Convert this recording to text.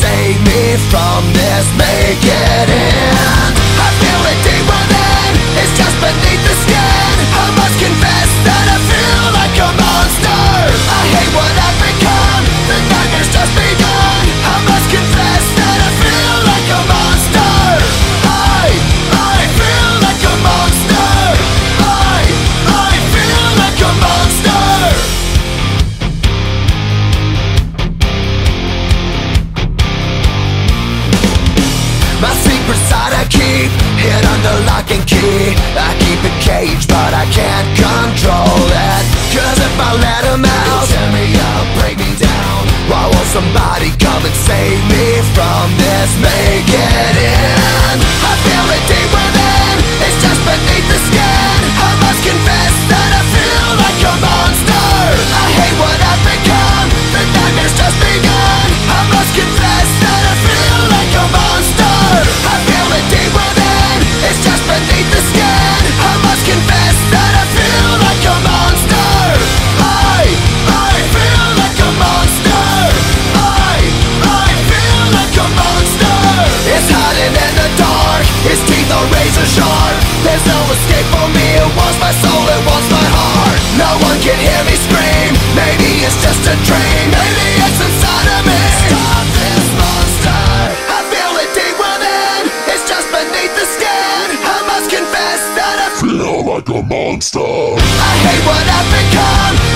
save me from this? Make it end I feel it deep within It's just beneath Cause if I let him out tear me up, break me down Why won't somebody come and save me from this? End apart There's no escape for me, it wants my soul, it wants my heart. No one can hear me scream, maybe it's just a dream. Maybe it's inside of me. Stop this monster. I feel it deep within, it's just beneath the skin. I must confess that I feel like a monster. I hate what I've become.